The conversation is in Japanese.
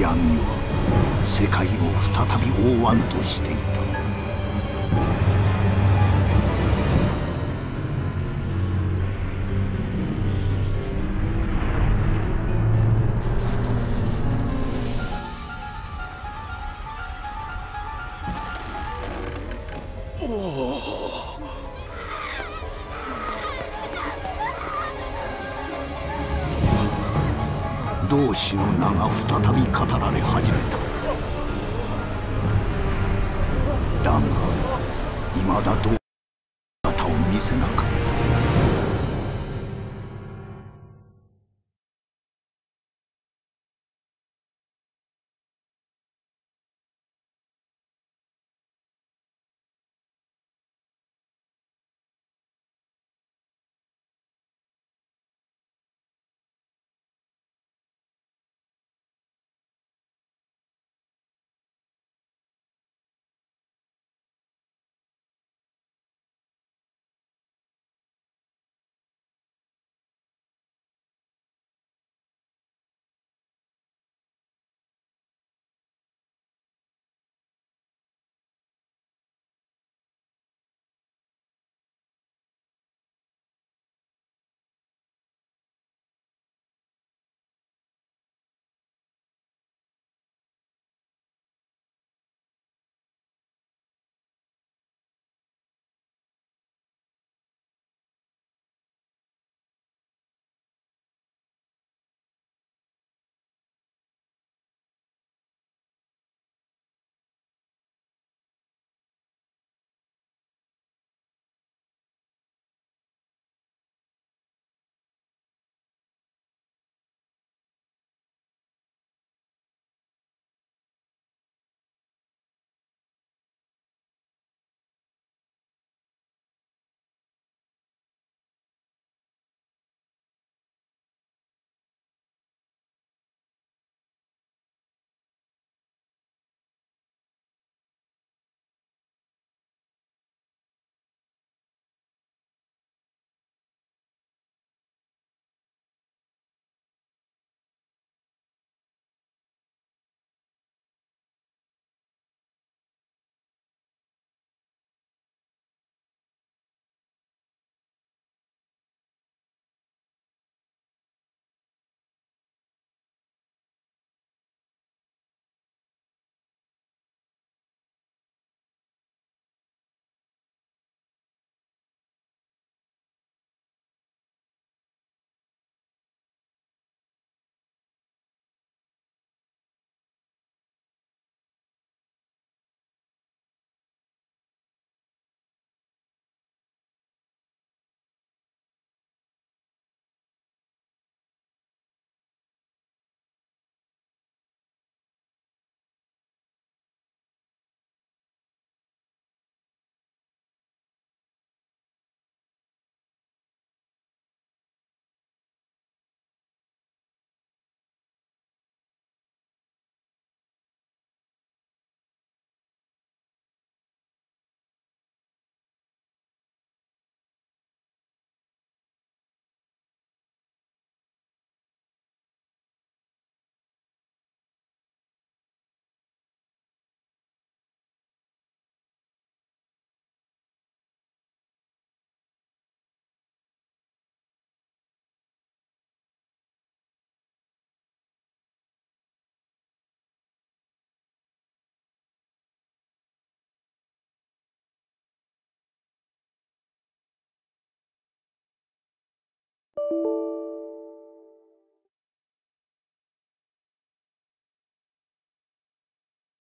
闇は世界を再び覆わんとしていた。同士の名が再び語られ始めた。だが未だ同姿を見せなかった。